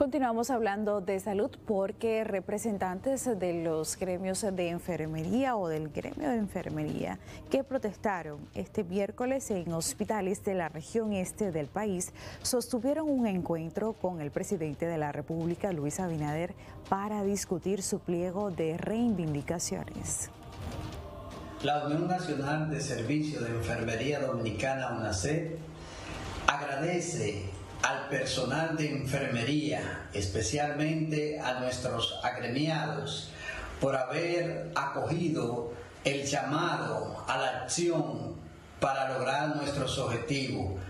Continuamos hablando de salud porque representantes de los gremios de enfermería o del gremio de enfermería que protestaron este miércoles en hospitales de la región este del país sostuvieron un encuentro con el presidente de la República, Luis Abinader, para discutir su pliego de reivindicaciones. La Unión Nacional de Servicio de Enfermería Dominicana, UNACE, agradece al personal de enfermería, especialmente a nuestros agremiados, por haber acogido el llamado a la acción para lograr nuestros objetivos,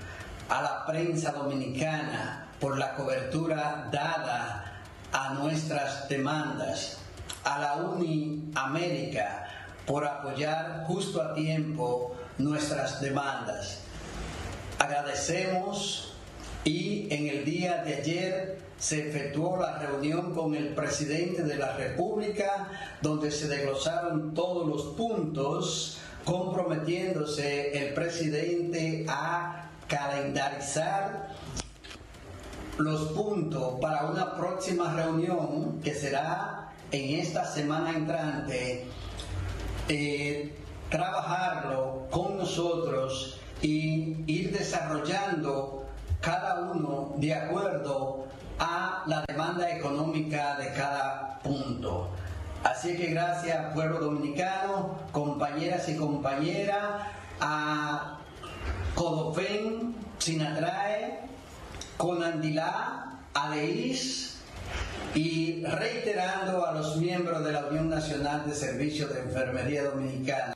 a la prensa dominicana por la cobertura dada a nuestras demandas, a la Uni América por apoyar justo a tiempo nuestras demandas. Agradecemos y en el día de ayer se efectuó la reunión con el presidente de la República donde se desglosaron todos los puntos comprometiéndose el presidente a calendarizar los puntos para una próxima reunión que será en esta semana entrante, eh, trabajarlo con nosotros y ir desarrollando cada uno de acuerdo a la demanda económica de cada punto. Así que gracias pueblo dominicano, compañeras y compañeras, a Codofen, Sinatrae, Conandilá, Aleis y reiterando a los miembros de la Unión Nacional de Servicios de Enfermería Dominicana.